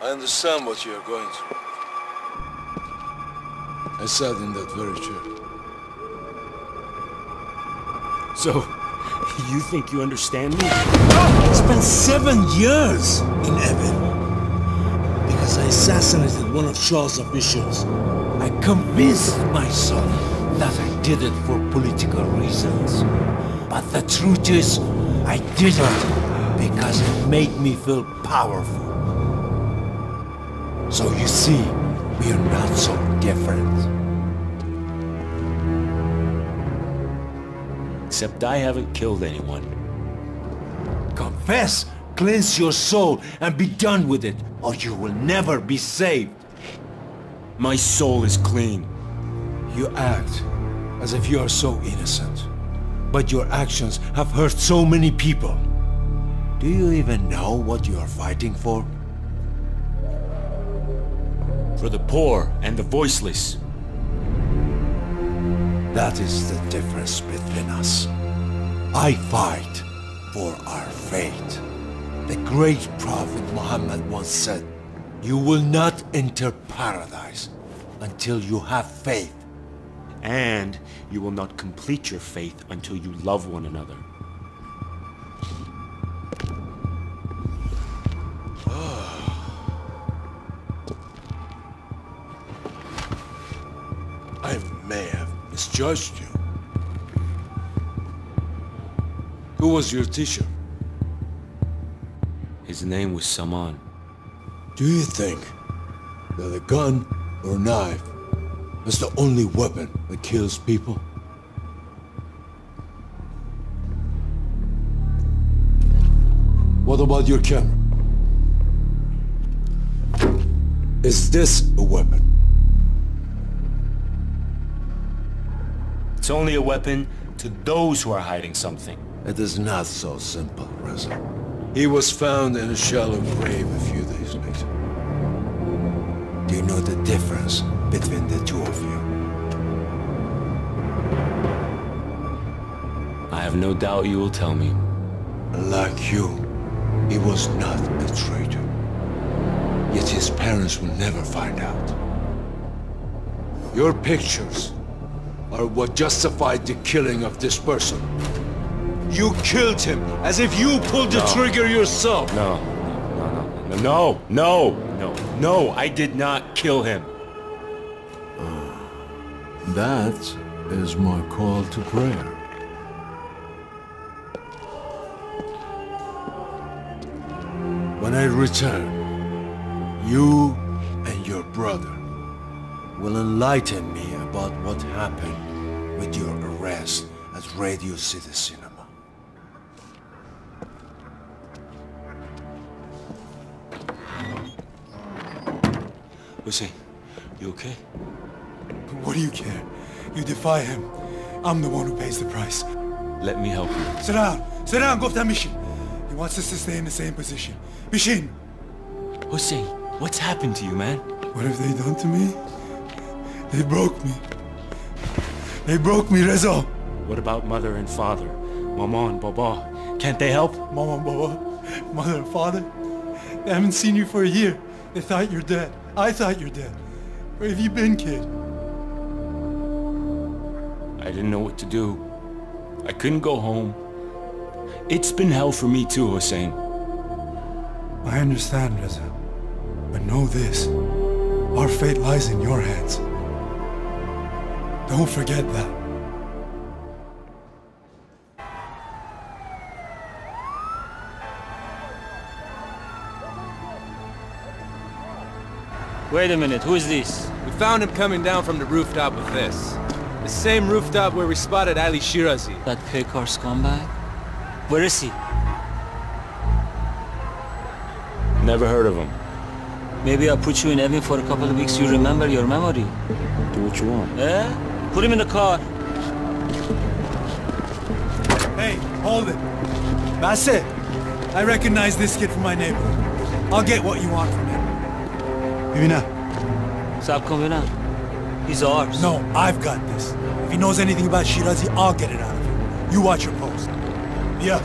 I understand what you are going through. I sat in that very chair. So, you think you understand me? I spent seven years in Evin Because I assassinated one of Shah's officials. I convinced myself that I did it for political reasons. But the truth is, I did it because it made me feel powerful. So you see, we are not so different. Except I haven't killed anyone. Confess, cleanse your soul, and be done with it, or you will never be saved. My soul is clean. You act as if you are so innocent. But your actions have hurt so many people. Do you even know what you are fighting for? For the poor and the voiceless. That is the difference between us. I fight for our fate. The great Prophet Muhammad once said, You will not enter paradise until you have faith. And you will not complete your faith until you love one another. Misjudged you. Who was your teacher? His name was Saman. Do you think that a gun or knife is the only weapon that kills people? What about your camera? Is this a weapon? It's only a weapon to those who are hiding something. It is not so simple, Reza. He was found in a shallow grave a few days later. Do you know the difference between the two of you? I have no doubt you will tell me. Like you, he was not a traitor. Yet his parents will never find out. Your pictures are what justified the killing of this person. You killed him as if you pulled the No. trigger yourself. No, no, no, no, no, no, no, I did not kill him. Uh, that is my call to prayer. When I return, you and your brother will enlighten me about what happened with your arrest at Radio City Cinema. Hussein, you okay? What do you care? You defy him. I'm the one who pays the price. Let me help you. Sit down. Sit down, Gupta Mishin. He wants us to stay in the same position. Mishin, Hussein, what's happened to you, man? what have they done to me? They broke me. They broke me, Reza. What about mother and father? Mama and Baba? Can't they help? Mama and Baba, mother and father, they haven't seen you for a year. They thought you're dead. I thought you're dead. Where have you been, kid? I didn't know what to do. I couldn't go home. It's been hell for me too, Hussein. I understand, Reza. But know this. Our fate lies in your hands. Don't forget that. Wait a minute, who is this? We found him coming down from the rooftop with this. The same rooftop where we spotted Ali Shirazi. That Pekar scumbag? Where is he? Never heard of him. Maybe I'll put you in Evin for a couple of weeks, you remember your memory. Do what you want. Eh? Put him in the car. Hey, hold it. That's it. I recognize this kid from my neighborhood. I'll get what you want from him. Yuna, Sab kon bina. He's ours. no, I've got this. If he knows anything about Shirazi, I'll get it out of him. You watch your post. Yeah.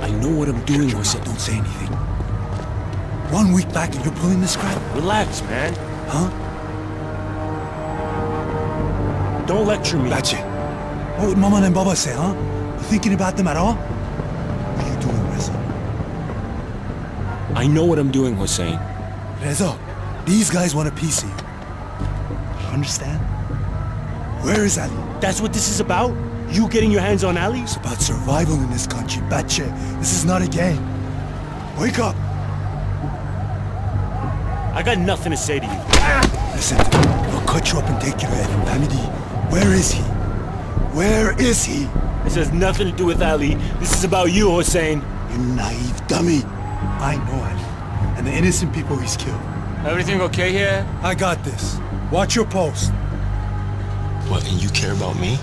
I know what I'm doing, Jonah, Hussein. don't say anything. One week back and you're pulling this crap? Relax, man. Huh? Don't lecture me. It. What would Mama and Baba say, huh? You thinking about them at all? What are you doing, Reza? I know what I'm doing, Hossein. Reza, these guys want a piece of you. You understand? Where is Ali? That's what this is about? You getting your hands on Ali? It's about survival in this country, Bache. This is not a game. Wake up! I got nothing to say to you. Listen to me. I'll cut you up and take you to Evin. Hamidi, where is he? Where is he? This has nothing to do with Ali. This is about you, Hossein. You naive dummy. I know Ali. And the innocent people he's killed. Everything okay here? I got this. Watch your post. What, and you care about me?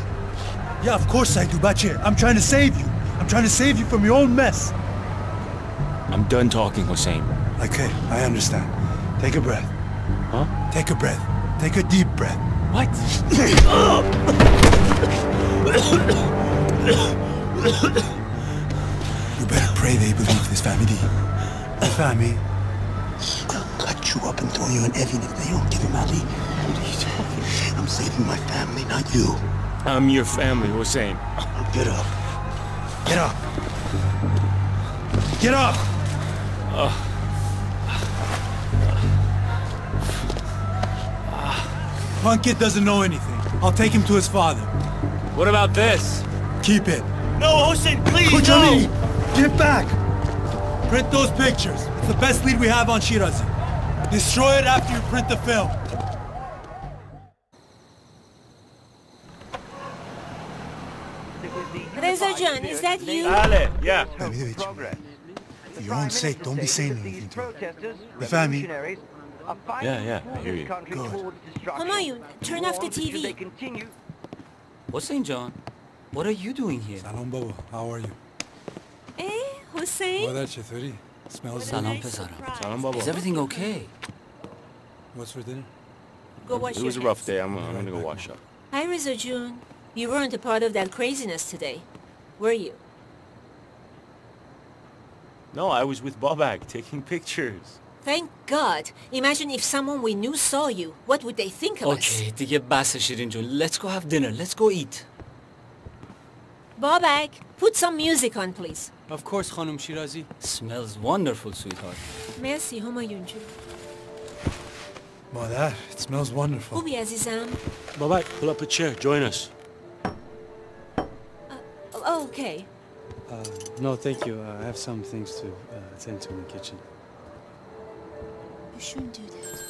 Yeah, of course I do, Bache. I'm trying to save you. I'm trying to save you from your own mess. I'm done talking, Hossein. Okay, I understand. Take a breath. Huh? Take a breath. Take a deep breath. What? You better pray they believe this family. The family. They'll cut you up and throw you in Evin if they don't give him Ali. What are you talking? I'm saving my family, not you. I'm your family, Hossein. Now get up. Get up. Get up! Punk kid doesn't know anything. I'll take him to his father. What about this? Keep it. No, Hossein, please, Kujami! Get back! Print those pictures. It's the best lead we have on Shirazi. Destroy it after you print the film. Reza Jan, is that you? Ale, yeah. Davidovich, for your own sake, don't be saying anything to him. The family. Yeah, yeah, I hear you. Good. Humayun, turn off the TV. Hossein John, what are you doing here? Salam baba, how are you? Eh, Hussein? that Chituri? Smells Salam Nice Pesaram. surprise. Salam Baba. Is everything okay? What's for dinner? Go wash It was a rough day. I'm, I'm gonna go wash up. Hi, Reza Jun. You weren't a part of that craziness today, were you? No, I was with Babak taking pictures. Thank God. Imagine if someone we knew saw you. What would they think of us? Okay, to get شیرین جون. Let's go have dinner. Let's go eat. Babak, put some music on please. Of course, خانم Shirazi. Smells wonderful, sweetheart. Merci, همایون جون. مادر, it smells wonderful. خوبی عزیزم. Babak, pull up a chair. Join us. Uh, oh, okay. Uh, no, thank you. Uh, I have some things to uh, attend to in the kitchen. You shouldn't do that.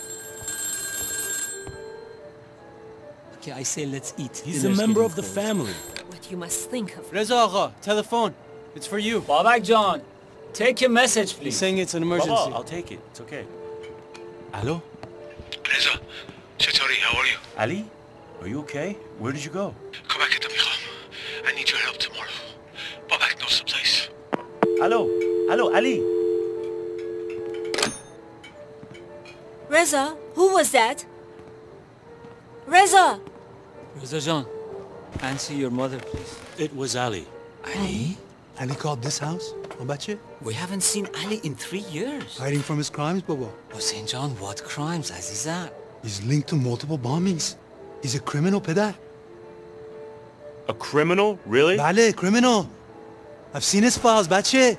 Okay, I say let's eat. He's Dinner's a member of cold. the family. What you must think of... Reza Agha, telephone. It's for you. Babak John, take your message, please. He's saying it's an emergency. Baba, I'll take it. It's okay. Hello? Reza, Chatori, how are you? Ali, are you okay? Where did you go? Come back at the Mikham. I need your help tomorrow. Babak knows the place. Hello? Hello, Ali? Reza, who was that? Reza! Reza John, answer your mother, please. It was Ali. Ali? Ali called this house? How about you? We haven't seen Ali in three years. Hiding from his crimes, Baba. Hossein John, what crimes, Azizat? He's linked to multiple bombings. He's a criminal, Peda. A criminal? Really? Bale, criminal. I've seen his files, Bache.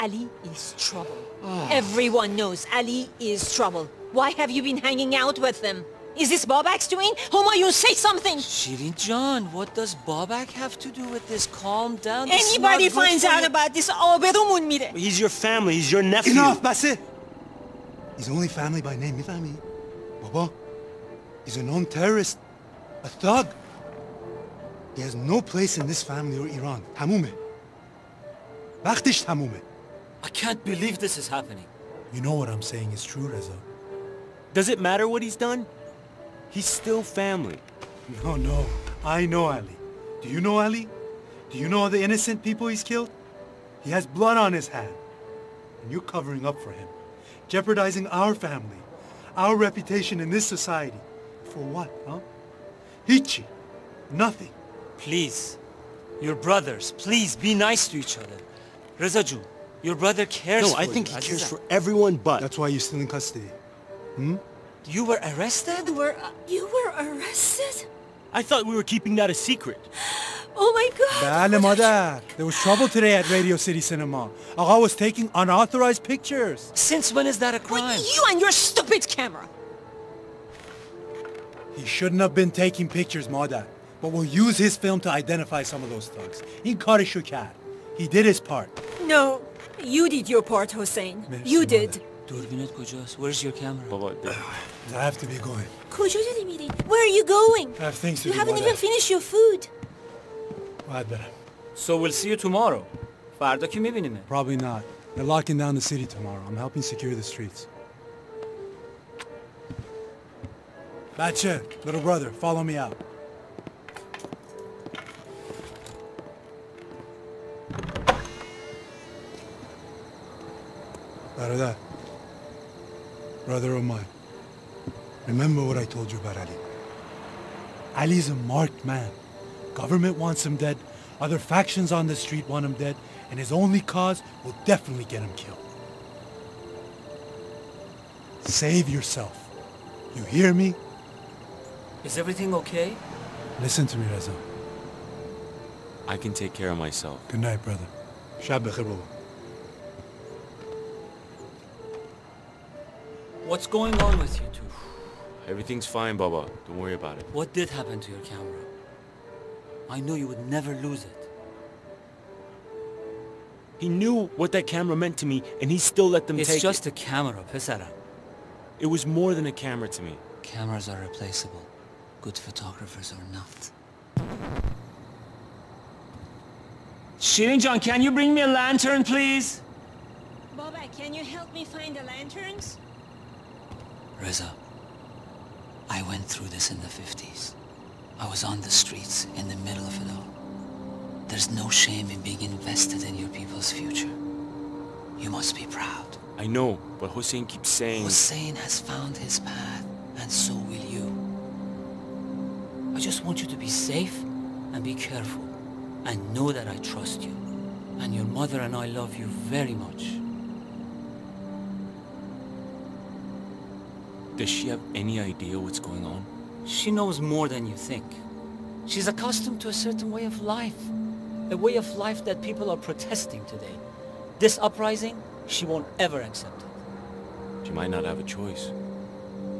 Ali is trouble. Oh. Everyone knows Ali is trouble. Why have you been hanging out with them? Is this Babak's doing? Homa, you say something! Shirin John, what does Babak have to do with this? Calm down. Anybody finds out about this, آبرومون میره. He's your family, he's your nephew. Enough, بسه! He's only family by name, میفهمی؟ Bobo, he's a known terrorist, a thug. He has no place in this family or Iran. تمومه. وقتش تمومه. I can't believe this is happening. You know what I'm saying is true, Reza. Does it matter what he's done? He's still family. No, no. I know Ali. Do you know Ali? Do you know the innocent people he's killed? He has blood on his hand. And you're covering up for him. Jeopardizing our family. Our reputation in this society. For what, huh? Hichi. Nothing. Please, your brothers, please be nice to each other. Reza Jun, Your brother cares No, for I think you, he cares Aziza. for everyone but... That's why you're still in custody. Hmm? You were arrested? You were, you were arrested? I thought we were keeping that a secret. Oh my god! بله مادر. There was trouble today at Radio City Cinema. Agha was taking unauthorized pictures. Since when is that a crime? You and your stupid camera! He shouldn't have been taking pictures, مادر. But we'll use his film to identify some of those thugs. این کارشو کرد. He did his part. No, you did your part, Hossein. مرسی، You مادر. did. دوربینت کجاست? Where's your camera? بابا I have to be going. کجا داری میری؟ Where are you going? I have things to You do. haven't مادر. even finished your food. باید برم. So we'll see you tomorrow. فردا کی میبینیمه؟ Probably not. They're locking down the city tomorrow. I'm helping secure the streets. Bache, little brother, follow me out. برادر brother of mine remember what I told you about Ali Ali's a marked man government wants him dead other factions on the street want him dead and his only cause will definitely get him killed save yourself you hear me Is everything okay? listen to me Reza I can take care of myself. good night brother شب بخیر بابا What's going on with you two? Everything's fine, Baba. Don't worry about it. What did happen to your camera? I knew you would never lose it. He knew what that camera meant to me, and he still let them it's take it. It's just a camera, Pesara. It was more than a camera to me. Cameras are replaceable. Good photographers are not. Shirinjan, can you bring me a lantern, please? Baba, can you help me find the lanterns? Reza, I went through this in the 50s. I was on the streets in the middle of it all. There's no shame in being invested in your people's future. You must be proud. I know, but Hussein keeps saying... Hussein has found his path, and so will you. I just want you to be safe and be careful, and know that I trust you. And your mother and I love you very much. Does she have any idea what's going on? She knows more than you think. She's accustomed to a certain way of life. A way of life that people are protesting today. This uprising, she won't ever accept it. She might not have a choice.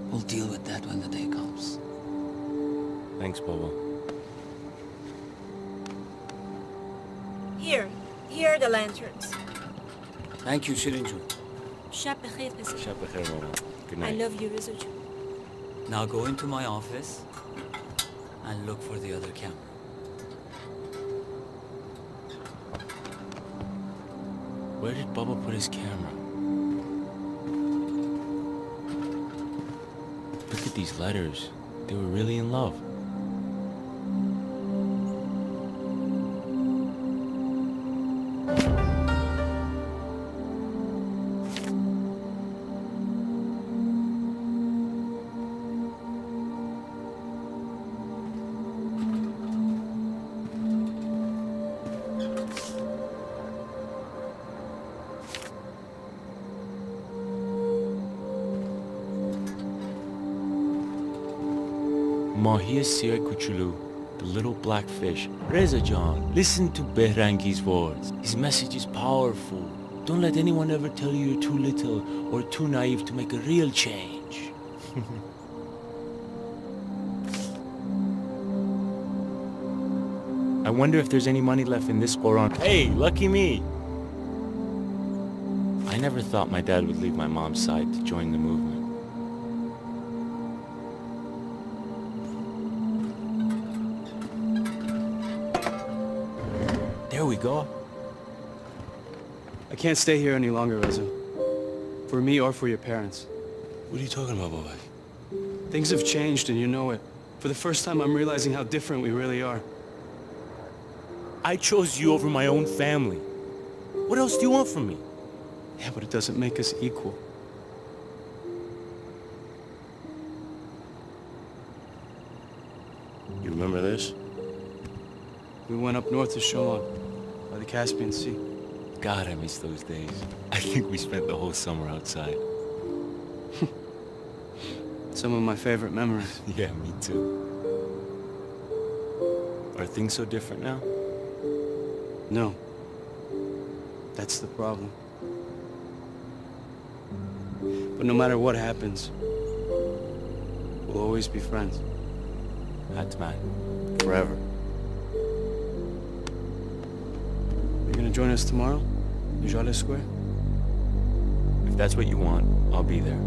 We'll deal with that when the day comes. Thanks, Baba. Here, here are the lanterns. Thank you, Shirinju. شب بخیر پسر. شب بخیر, Baba. Good I love you, Reza Now go into my office and look for the other camera. Where did Baba put his camera? Look at these letters. They were really in love. Mahiya Sir Kuchulu, the little black fish. Reza John, listen to Behrangi's words. His message is powerful. Don't let anyone ever tell you you're too little or too naive to make a real change. I wonder if there's any money left in this Quran. Hey, lucky me! I never thought my dad would leave my mom's side to join the movement. We go. I can't stay here any longer, Reza. For me or for your parents. What are you talking about, Baba? Things have changed and you know it. For the first time, I'm realizing how different we really are. I chose you over my own family. What else do you want from me? Yeah, but it doesn't make us equal. You remember this? We went up north to Sholon, by the Caspian Sea. God, I miss those days. I think we spent the whole summer outside. Some of my favorite memories. Yeah, me too. Are things so different now? No. That's the problem. But no matter what happens, we'll always be friends. Hatman. Forever. Gonna join us tomorrow? Jaleh Square? If that's what you want, I'll be there.